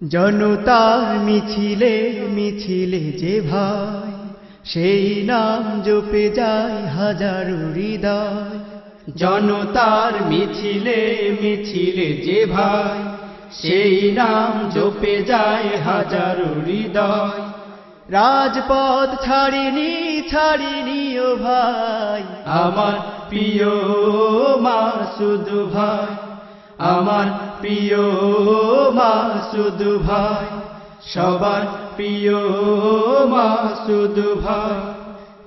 জনতার মিছিলে মিছিলে যে ভাই, সেই নাম জপে যায় হাজারো হৃদয়। জনতার মিছিলে মিছিলে যে ভাই, সেই নাম জপে যায় হাজারো হৃদয়। রাজপথ ছাড়িনি ছাড়িনি ও ভাই, আমার প্রিয় মাসুদ ভাই। আমার প্রিয় মাসুদ ভাই। সবার প্রিয় মাসুদ ভাই।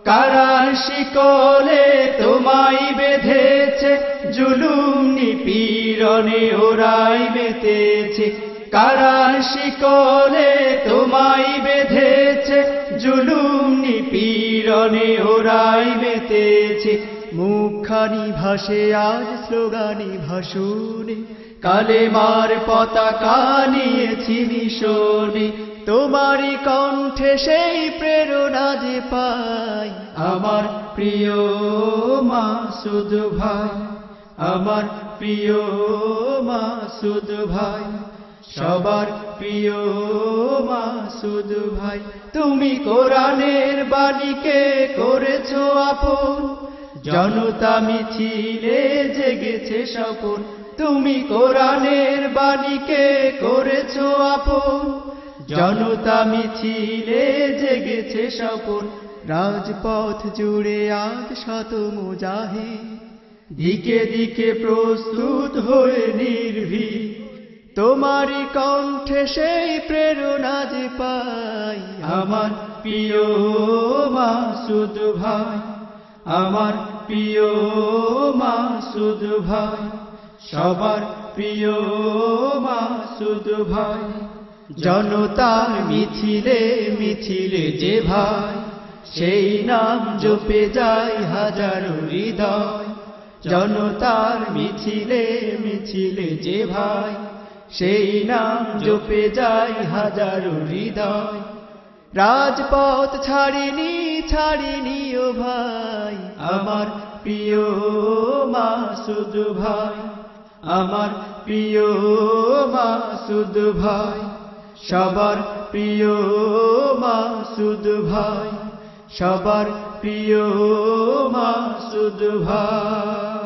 কারার শিকলে তোমায় বেঁধেছে, জুলুম নিপীড়নে ওরাই মেতেছে কারার শিকলে তোমায় বেঁধেছে, জুলুম নিপীড়নে ওরাই মেতেছে মুখখানি ভাসে, আজ স্লোগানি ভাষণে। কালেমার পতাকা নিয়েছি মিশনে। তোমারই কণ্ঠে সেই প্রেরণা যে পাই। আমার প্রিয় মাসুদ ভাই, আমার প্রিয় মাসুদ ভাই, সবার প্রিয় মাসুদ ভাই। তুমি কোরআনের বাণীকে করেছ আপন জনতা মিছিলে জেগেছে স্বপন। তুমি কোরআনের বাণীকে করেছ আপন? জনতা মিছিলে জেগেছে স্বপন। রাজপথ জুড়ে আজ শত মুজাহি দিকে দিকে প্রস্তুত হয়ে নির্ভীক। তোমারই কণ্ঠে সেই প্রেরণা যে পাই। আমার প্রিয় মাসুদ ভাই আমার প্রিয় মাসুদ ভাই, সবার প্রিয় মাসুদ ভাই, জনতার মিছিলে মিছিলে যে ভাই, সেই নাম জপে যায় হাজারো হৃদয়, জনতার মিছিলে মিছিলে যে ভাই, সেই নাম জপে যায় হাজারো হৃদয়। রাজপথ ছাড়িনি ছাড়িনি ও ভাই। আমার প্রিয় মাসুদ ভাই। আমার প্রিয় মাসুদ ভাই। সবার প্রিয় মাসুদ ভাই। সবার প্রিয় মাসুদ ভাই।